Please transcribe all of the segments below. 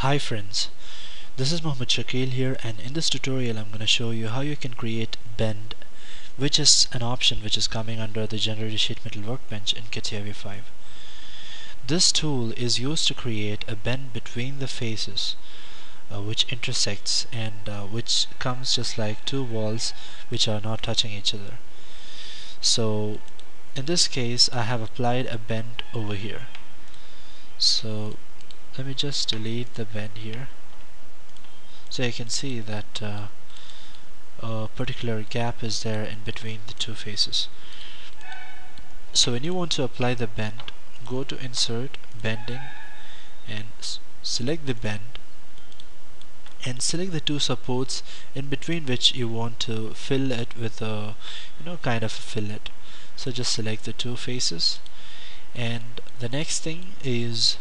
Hi friends, this is Mohammed Shakeel here and in this tutorial I'm going to show you how you can create bend which is an option which is coming under the generative sheet metal workbench in CATIA V5. This tool is used to create a bend between the faces uh, which intersects and uh, which comes just like two walls which are not touching each other. So in this case I have applied a bend over here. So let me just delete the bend here. So you can see that uh, a particular gap is there in between the two faces. So when you want to apply the bend go to insert bending and select the bend and select the two supports in between which you want to fill it with a you know kind of a fillet. So just select the two faces and the next thing is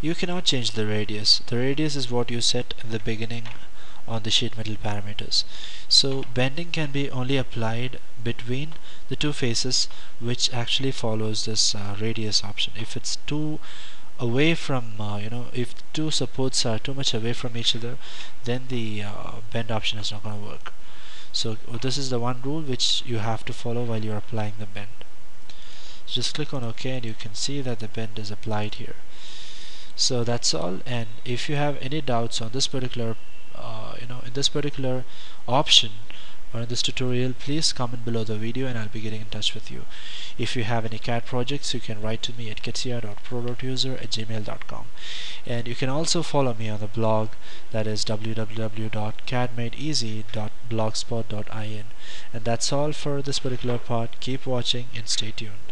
you cannot change the radius. The radius is what you set in the beginning on the sheet metal parameters. So bending can be only applied between the two faces which actually follows this uh, radius option. If it's too away from uh, you know if two supports are too much away from each other then the uh, bend option is not going to work. So this is the one rule which you have to follow while you're applying the bend. Just click on OK and you can see that the bend is applied here so that's all. And if you have any doubts on this particular uh, you know in this particular option or in this tutorial please comment below the video and I'll be getting in touch with you. If you have any CAD projects you can write to me at katia.pro.user at gmail.com and you can also follow me on the blog that is www.cadmadeeasy.blogspot.in and that's all for this particular part. Keep watching and stay tuned